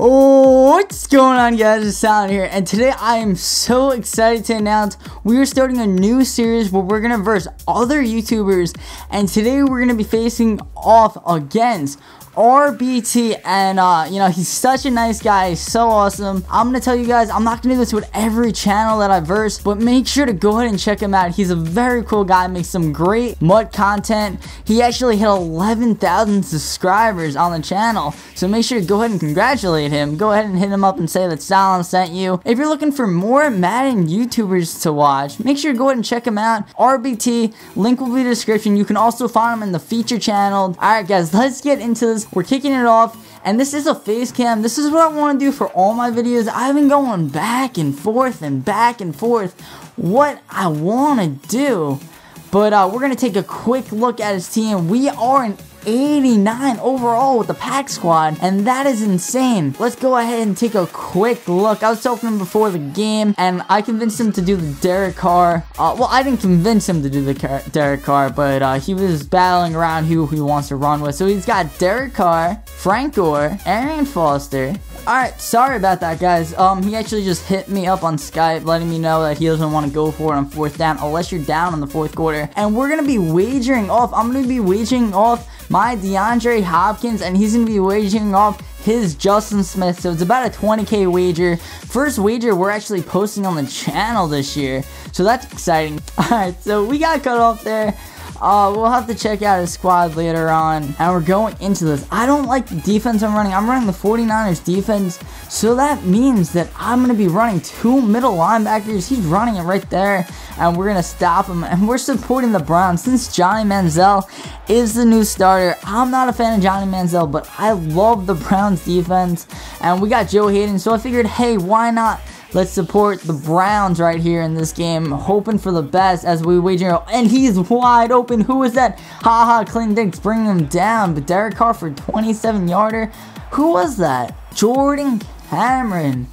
Oh, what's going on guys, it's Silent here, and today I am so excited to announce we are starting a new series where we're going to verse other YouTubers, and today we're going to be facing off against RBT and uh, you know he's such a nice guy he's so awesome. I'm gonna tell you guys I'm not gonna do this with every channel that I verse but make sure to go ahead and check him out. He's a very cool guy makes some great MUT content. He actually hit 11,000 subscribers on the channel so make sure to go ahead and congratulate him. Go ahead and hit him up and say that Silent sent you. If you're looking for more Madden YouTubers to watch make sure to go ahead and check him out. RBT link will be in the description. You can also find him in the feature channel. Alright guys let's get into this we're kicking it off. And this is a face cam. This is what I want to do for all my videos. I've been going back and forth and back and forth what I want to do. But uh, we're going to take a quick look at his team. We are an 89 overall with the pack squad, and that is insane. Let's go ahead and take a quick look. I was talking to him before the game, and I convinced him to do the Derek Carr. Uh, well, I didn't convince him to do the Derek Carr, but uh, he was battling around who he wants to run with. So he's got Derek Carr, Frank Gore, Arian Foster, Alright, sorry about that, guys. Um, he actually just hit me up on Skype, letting me know that he doesn't want to go for it on fourth down, unless you're down in the fourth quarter. And we're going to be wagering off, I'm going to be wagering off my DeAndre Hopkins, and he's going to be wagering off his Justin Smith. So it's about a 20k wager. First wager we're actually posting on the channel this year. So that's exciting. Alright, so we got cut off there. Uh, we'll have to check out his squad later on. And we're going into this. I don't like the defense I'm running. I'm running the 49ers defense. So that means that I'm going to be running two middle linebackers. He's running it right there. And we're going to stop him. And we're supporting the Browns. Since Johnny Manziel is the new starter, I'm not a fan of Johnny Manziel. But I love the Browns defense. And we got Joe Haden. So I figured, hey, why not? Let's support the Browns right here in this game, hoping for the best as we wager. And he's wide open. Who is that? Haha, Clinton Dix bringing him down. But Derek Carr for 27 yarder. Who was that? Jordan Cameron.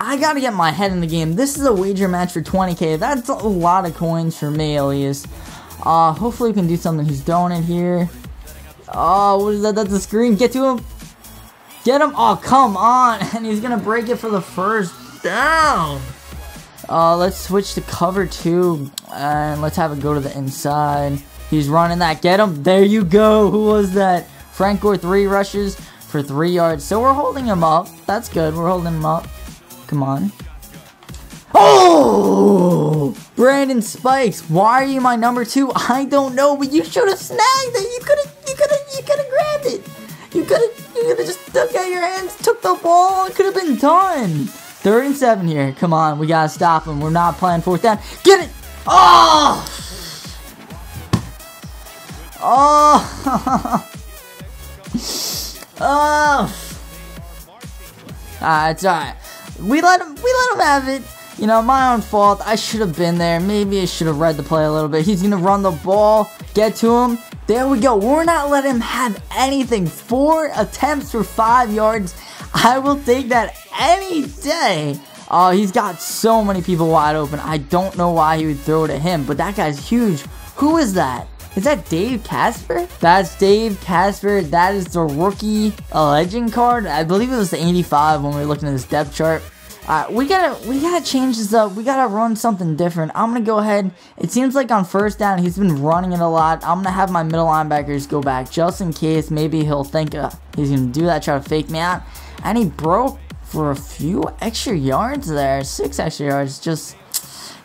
I gotta get my head in the game. This is a wager match for 20k. That's a lot of coins for me, least. Uh, hopefully we can do something. He's throwing it here. Oh, what is that? That's a screen. Get to him. Get him! Oh, come on! And he's gonna break it for the first down! Uh, let's switch to cover two, and let's have it go to the inside. He's running that. Get him! There you go! Who was that? Frank Gore, three rushes for three yards. So we're holding him up. That's good. We're holding him up. Come on. Oh! Brandon Spikes, why are you my number two? I don't know, but you should have snagged it. You could have, you could have, you could have grabbed it. You could have you could have just stuck out your hands, took the ball, it could have been done. Third and seven here. Come on, we gotta stop him. We're not playing fourth down. Get it! Oh! Oh! oh! Ah, it's alright. We let him. We let him have it. You know, my own fault. I should have been there. Maybe I should have read the play a little bit. He's gonna run the ball, get to him, there we go. We're not letting him have anything. Four attempts for five yards. I will take that any day. Oh, he's got so many people wide open. I don't know why he would throw it at him, but that guy's huge. Who is that? Is that Dave Casper? That's Dave Casper. That is the rookie legend card. I believe it was the 85 when we were looking at this depth chart. Alright, we gotta we gotta change this up. We gotta run something different. I'm gonna go ahead. It seems like on first down he's been running it a lot. I'm gonna have my middle linebackers go back just in case. Maybe he'll think uh, he's gonna do that, try to fake me out. And he broke for a few extra yards there. Six extra yards. Just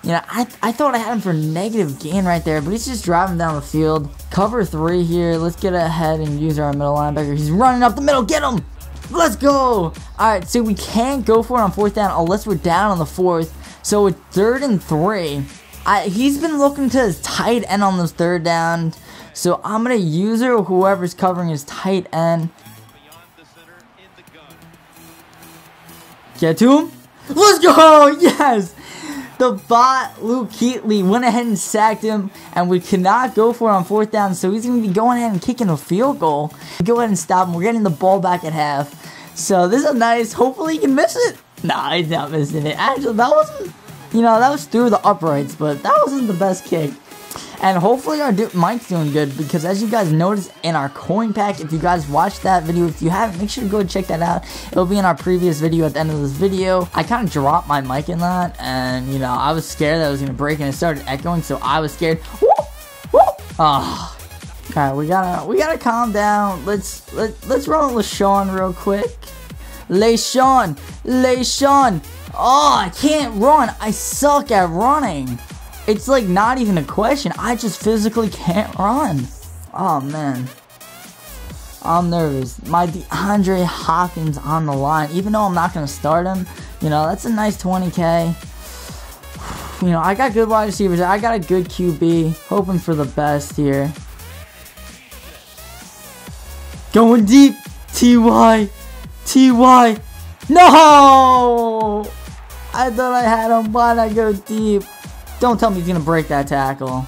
you know, I, I thought I had him for negative gain right there, but he's just driving down the field. Cover three here. Let's get ahead and use our middle linebacker. He's running up the middle. Get him! Let's go! Alright, so we can't go for it on fourth down unless we're down on the fourth. So it's third and three. I, he's been looking to his tight end on those third down. So I'm going to use her whoever's covering his tight end. Get to him. Let's go! Yes! The bot, Luke Kuechly, went ahead and sacked him, and we cannot go for it on fourth down, so he's going to be going ahead and kicking a field goal. Go ahead and stop him. We're getting the ball back at half. So this is nice. Hopefully he can miss it. Nah, he's not missing it. Actually, that wasn't, you know, that was through the uprights, but that wasn't the best kick. And hopefully our do doing good because as you guys noticed in our coin pack, if you guys watched that video, if you haven't, make sure to go check that out. It'll be in our previous video at the end of this video. I kind of dropped my mic in that and, you know, I was scared that it was going to break and it started echoing, so I was scared. Woo! Woo! Oh. Ah. Alright, we gotta we gotta calm down. Let's let let's run LeSean real quick. LeSean! LeSean! Oh, I can't run. I suck at running. It's like not even a question. I just physically can't run. Oh man. I'm nervous. My DeAndre Hopkins on the line. Even though I'm not gonna start him, you know, that's a nice 20k. You know, I got good wide receivers. I got a good QB. Hoping for the best here. Going deep. T.Y. T.Y. No! I thought I had him. Why'd I go deep? Don't tell me he's going to break that tackle.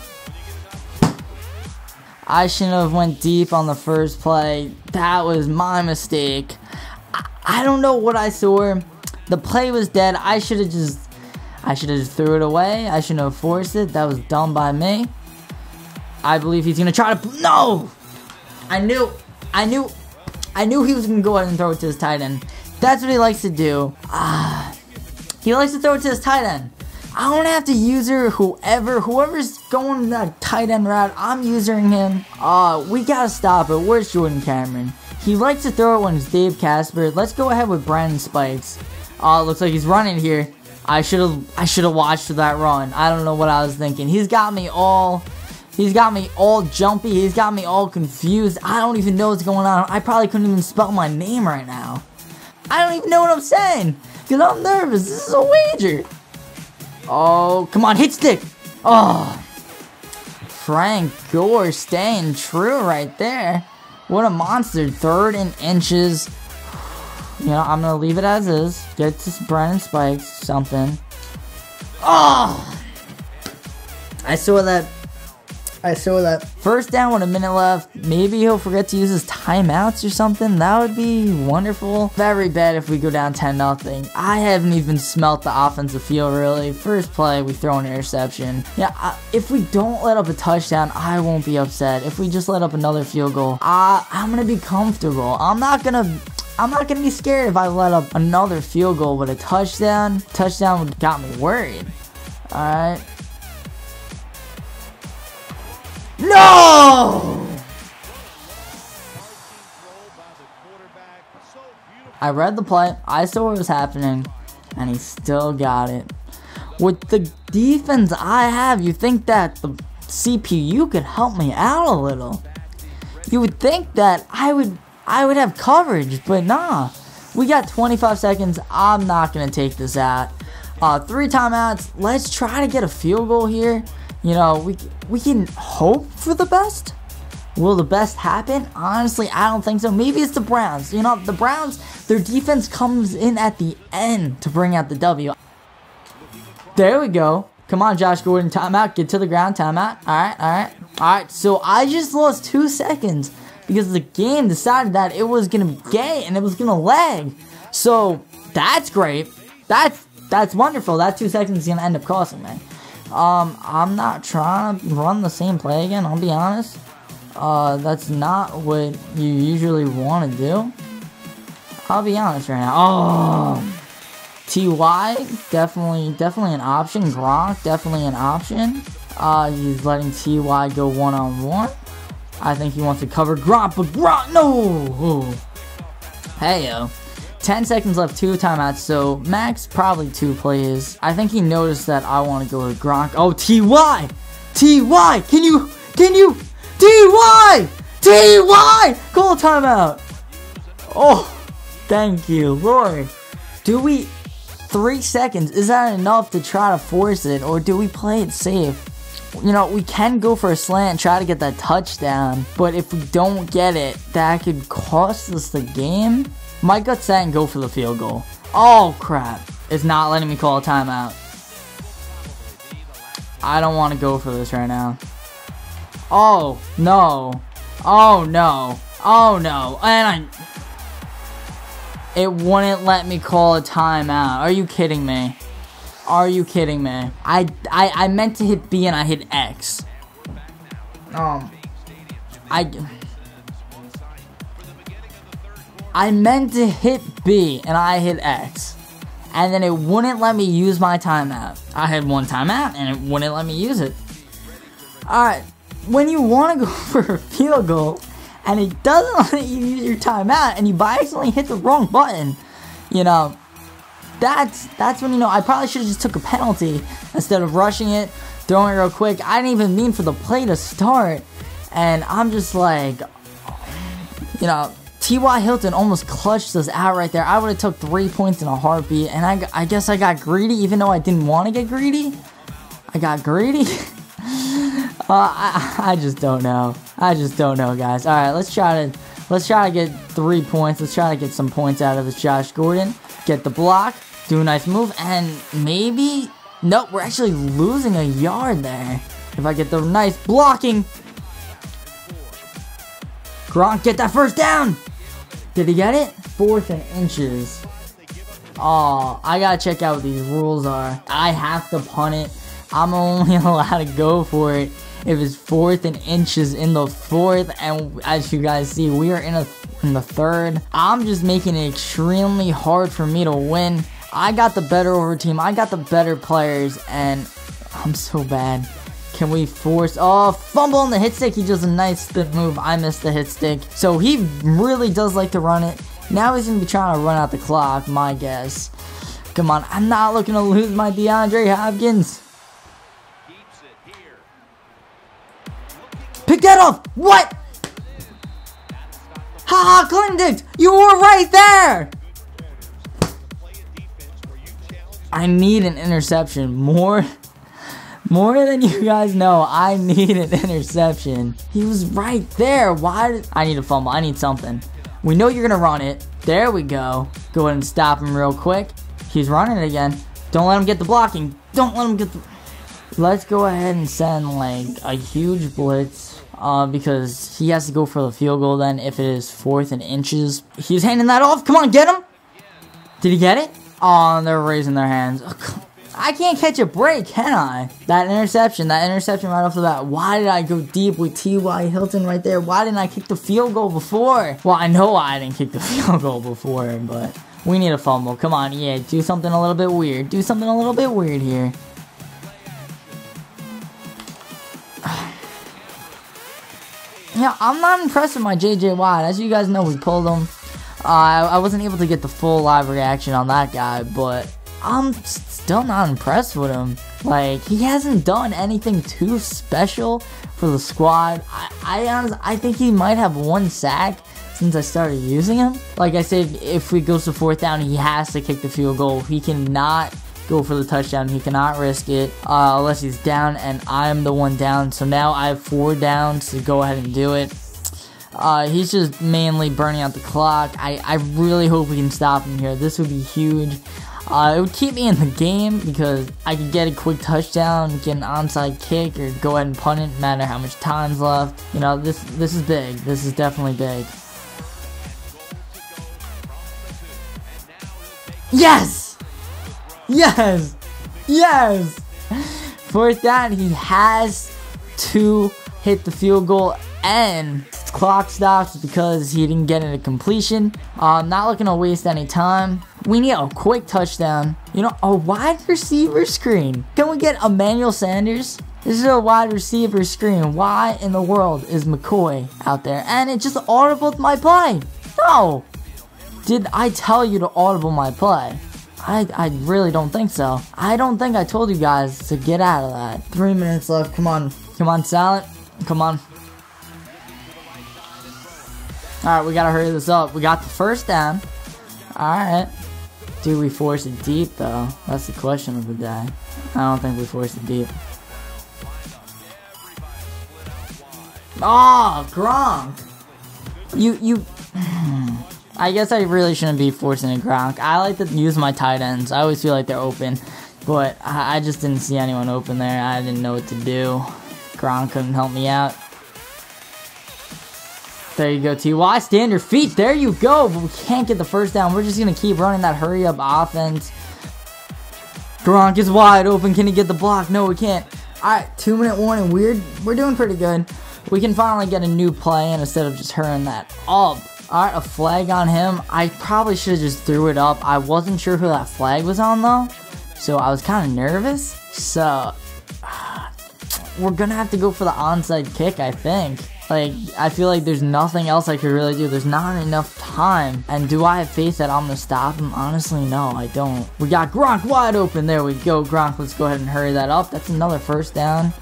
I shouldn't have went deep on the first play. That was my mistake. I, I don't know what I saw. The play was dead. I should have just... I should have threw it away. I shouldn't have forced it. That was dumb by me. I believe he's going to try to... No! I knew... I knew... I knew he was going to go ahead and throw it to his tight end. That's what he likes to do. Ah... He likes to throw it to his tight end. I don't have to user whoever, whoever's going that tight end route, I'm using him. Uh, we gotta stop it. Where's Jordan Cameron? He likes to throw it when it's Dave Casper. Let's go ahead with Brandon Spikes. Uh, looks like he's running here. I should have I should have watched that run. I don't know what I was thinking. He's got me all He's got me all jumpy. He's got me all confused. I don't even know what's going on. I probably couldn't even spell my name right now. I don't even know what I'm saying. Because I'm nervous. This is a wager. Oh, come on. Hit stick. Oh. Frank Gore staying true right there. What a monster. Third and inches. You know, I'm to leave it as is. Get to Brandon Spikes. Something. Oh. I saw that I saw that. First down with a minute left. Maybe he'll forget to use his timeouts or something. That would be wonderful. Very bad if we go down 10 nothing. I haven't even smelt the offensive field really. First play, we throw an interception. Yeah, if we don't let up a touchdown, I won't be upset. If we just let up another field goal, I, I'm gonna be comfortable. I'm not gonna I'm not gonna be scared if I let up another field goal with a touchdown. Touchdown got me worried. Alright. No! I read the play, I saw what was happening, and he still got it. With the defense I have, you think that the CPU could help me out a little. You would think that I would I would have coverage, but nah. We got 25 seconds. I'm not going to take this out. Uh, three timeouts. Let's try to get a field goal here. You know, we we can hope for the best. Will the best happen? Honestly, I don't think so. Maybe it's the Browns. You know, the Browns, their defense comes in at the end to bring out the W. There we go. Come on, Josh Gordon. Timeout. Get to the ground. Timeout. All right, all right. All right, so I just lost two seconds because the game decided that it was going to be gay and it was going to lag. So that's great. That's that's wonderful. That two seconds is going to end up costing me. Um, I'm not trying to run the same play again, I'll be honest. Uh, that's not what you usually want to do. I'll be honest right now. Oh! TY, definitely, definitely an option. Gronk, definitely an option. Uh, he's letting TY go one-on-one. -on -one. I think he wants to cover Gronk, but Gronk, no! Hey, yo. 10 seconds left, two timeouts, so max probably two plays. I think he noticed that I want to go with Gronk. Oh, T.Y. T.Y. Can you, can you, T.Y. T.Y. Call timeout. Oh, thank you, Lord. Do we, three seconds, is that enough to try to force it, or do we play it safe? you know, we can go for a slant, try to get that touchdown, but if we don't get it, that could cost us the game. My gut saying go for the field goal. Oh crap. It's not letting me call a timeout. I don't want to go for this right now. Oh, no. Oh, no. Oh, no. And I... It wouldn't let me call a timeout. Are you kidding me? Are you kidding me? I, I, I meant to hit B and I hit X. Um, I. I meant to hit B and I hit X. And then it wouldn't let me use my timeout. I had one timeout and it wouldn't let me use it. Alright, when you want to go for a field goal and it doesn't let you use your timeout and you by accidentally hit the wrong button, you know, that's that's when you know I probably should have just took a penalty instead of rushing it, throwing it real quick. I didn't even mean for the play to start, and I'm just like, you know, T.Y. Hilton almost clutched us out right there. I would have took three points in a heartbeat, and I, I guess I got greedy, even though I didn't want to get greedy. I got greedy. uh, I, I just don't know. I just don't know, guys. All right, let's try to let's try to get three points. Let's try to get some points out of this Josh Gordon. Get the block, do a nice move, and maybe nope, we're actually losing a yard there. If I get the nice blocking. Gronk, get that first down! Did he get it? Fourth and inches. Oh, I gotta check out what these rules are. I have to punt it. I'm only allowed to go for it if it's fourth and inches in the fourth. And as you guys see, we are in a in the third. I'm just making it extremely hard for me to win. I got the better over team. I got the better players, and I'm so bad. Can we force? Oh, fumble on the hit stick. He does a nice spin move. I missed the hit stick. So he really does like to run it. Now he's going to be trying to run out the clock, my guess. Come on. I'm not looking to lose my DeAndre Hopkins. Pick that off. What? Haha, Clinton, you were right there. I need an interception more more than you guys know, I need an interception. He was right there. Why? Did, I need a fumble. I need something. We know you're going to run it. There we go. Go ahead and stop him real quick. He's running it again. Don't let him get the blocking. Don't let him get the... Let's go ahead and send, like, a huge blitz. Uh, because he has to go for the field goal then if it is fourth and inches. He's handing that off. Come on, get him. Did he get it? Oh, they're raising their hands. Oh, I can't catch a break, can I? That interception, that interception right off the bat. Why did I go deep with T.Y. Hilton right there? Why didn't I kick the field goal before? Well, I know why I didn't kick the field goal before, but we need a fumble. Come on, yeah, do something a little bit weird. Do something a little bit weird here. yeah, I'm not impressed with my J.J. Watt. As you guys know, we pulled him. Uh, I, I wasn't able to get the full live reaction on that guy, but I'm still not impressed with him. Like, he hasn't done anything too special for the squad. I, I honestly, I think he might have one sack since I started using him. Like I said, if we go to fourth down, he has to kick the field goal. He cannot go for the touchdown. He cannot risk it uh, unless he's down, and I'm the one down. So now I have four downs to go ahead and do it. Uh, he's just mainly burning out the clock. I, I really hope we can stop him here. This would be huge. Uh, it would keep me in the game because I could get a quick touchdown, get an onside kick, or go ahead and punt it, no matter how much time's left. You know, this this is big. This is definitely big. Yes! Yes! Yes! Fourth down, he has to hit the field goal and clock stops because he didn't get it a completion. Uh, not looking to waste any time. We need a quick touchdown. You know, a wide receiver screen. Can we get Emmanuel Sanders? This is a wide receiver screen. Why in the world is McCoy out there? And it just audibled my play. No. Did I tell you to audible my play? I, I really don't think so. I don't think I told you guys to get out of that. Three minutes left. Come on. Come on, Silent. Come on. Alright, we gotta hurry this up. We got the first down. Alright. Do we force it deep, though? That's the question of the day. I don't think we force it deep. Oh, Gronk! You, you... I guess I really shouldn't be forcing a Gronk. I like to use my tight ends. I always feel like they're open. But I just didn't see anyone open there. I didn't know what to do. Gronk couldn't help me out. There you go, T.Y. Stand your feet. There you go. But we can't get the first down. We're just going to keep running that hurry-up offense. Gronk is wide open. Can he get the block? No, we can't. All right, two-minute warning. We're, we're doing pretty good. we can finally get a new play in instead of just hurrying that up. Alright, a flag on him. I probably should have just threw it up. I wasn't sure who that flag was on though. So I was kind of nervous. So we're gonna have to go for the onside kick, I think. Like, I feel like there's nothing else I could really do. There's not enough time. And do I have faith that I'm going to stop him? Honestly, no, I don't. We got Gronk wide open. There we go, Gronk. Let's go ahead and hurry that up. That's another first down.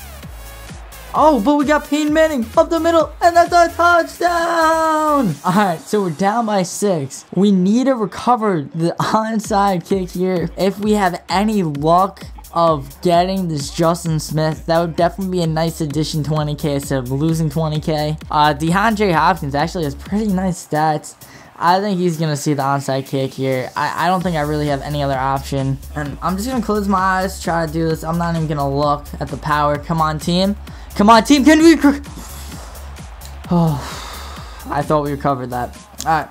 Oh, but we got Peyton Manning up the middle, and that's a touchdown! Alright, so we're down by six. We need to recover the onside kick here. If we have any luck, of getting this Justin Smith. That would definitely be a nice addition 20k instead of losing 20k. Uh, DeAndre Hopkins actually has pretty nice stats. I think he's going to see the onside kick here. I, I don't think I really have any other option. And I'm just going to close my eyes, try to do this. I'm not even going to look at the power. Come on, team. Come on, team. Can we... Oh, I thought we recovered that. Alright.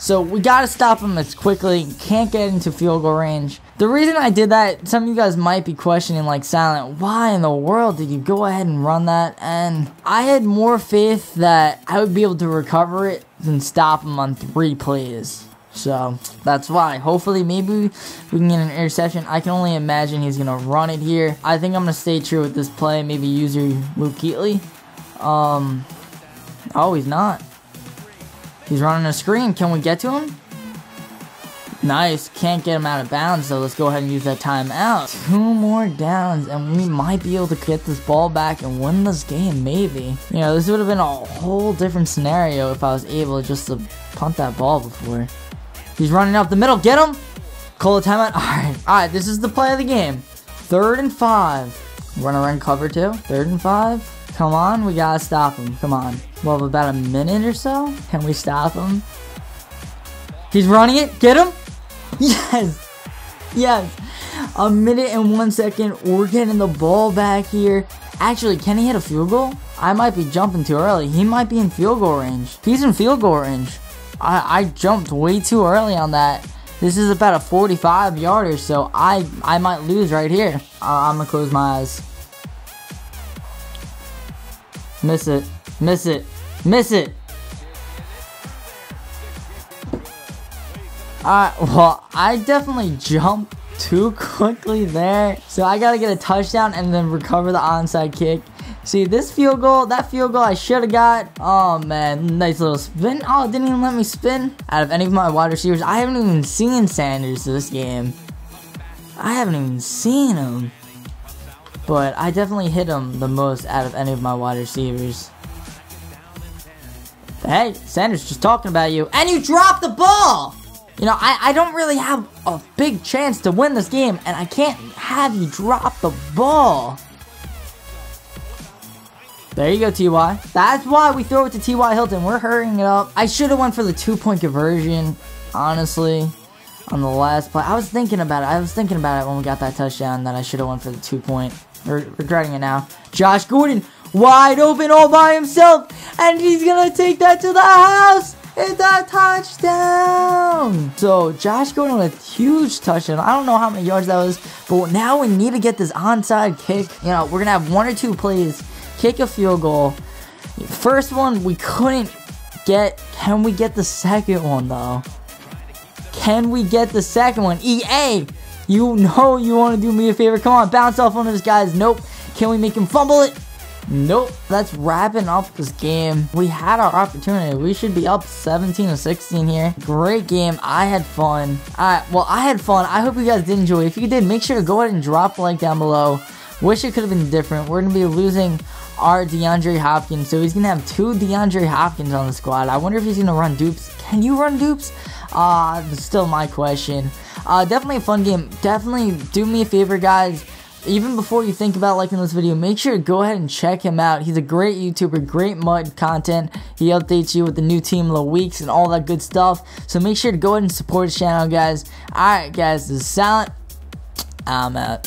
So we got to stop him as quickly. Can't get into field goal range. The reason I did that, some of you guys might be questioning, like, Silent, why in the world did you go ahead and run that? And I had more faith that I would be able to recover it than stop him on three plays. So, that's why. Hopefully, maybe we can get an interception. I can only imagine he's to run it here. I think I'm to stay true with this play. Maybe use your Luke Kuechly. Um, oh, he's not. He's running a screen. Can we get to him? Nice. Can't get him out of bounds, so let's go ahead and use that timeout. Two more downs, and we might be able to get this ball back and win this game, maybe. You know, this would have been a whole different scenario if I was able just to punt that ball before. He's running up the middle. Get him! Call the timeout. Alright, alright, this is the play of the game. Third and five. Run cover two. Third and five. Come on, we gotta stop him. Come on. We'll have about a minute or so. Can we stop him? He's running it. Get him! Yes! Yes! A minute and one second. We're getting the ball back here. Actually, can he hit a field goal? I might be jumping too early. He might be in field goal range. He's in field goal range. I, I jumped way too early on that. This is about a 45 yarder, so I, I might lose right here. Uh, I'm going to close my eyes. Miss it. Miss it. Miss it. Alright, well, I definitely jumped too quickly there. So I gotta get a touchdown and then recover the onside kick. See, this field goal, that field goal I should have got. Oh, man. Nice little spin. Oh, didn't even let me spin. Out of any of my wide receivers, I haven't even seen Sanders this game. I haven't even seen him. But I definitely hit him the most out of any of my wide receivers. Hey, Sanders just talking about you. And you dropped the ball! You know, I, I don't really have a big chance to win this game, and I can't have you drop the ball. There you go, T.Y. That's why we throw it to T.Y. Hilton. We're hurrying it up. I should have went for the two-point conversion, honestly, on the last play. I was thinking about it. I was thinking about it when we got that touchdown that I should have went for the two-point. Re regretting it now. Josh Gordon, wide open all by himself, and he's to take that to the house. It's a touchdown! So, Josh Gordon with a huge touchdown. I don't know how many yards that was, but now we need to get this onside kick. You know, we're to have one or two plays, kick a field goal. First one, we couldn't get. Can we get the second one, though? Can we get the second one? EA! You know you want to do me a favor. Come on, bounce off one of those guys. Nope. Can we make him fumble it? Nope, that's wrapping up this game. We had our opportunity. We should be up 17 to 16 here. Great game. I had fun. Alright, well, I had fun. I hope you guys did enjoy. If you did, make sure to go ahead and drop a like down below. Wish it could have been different. We're going to be losing our DeAndre Hopkins. So he's going to have two DeAndre Hopkins on the squad. I wonder if he's going to run dupes. Can you run dupes? Uh, still my question. Uh, definitely a fun game. Definitely do me a favor, guys. Even before you think about liking this video, make sure to go ahead and check him out. He's a great YouTuber, great MUT content. He updates you with the new team low weeks and all that good stuff. So make sure to go ahead and support his channel, guys. Alright, guys, this is Silent. I'm out.